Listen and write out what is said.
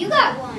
You got one.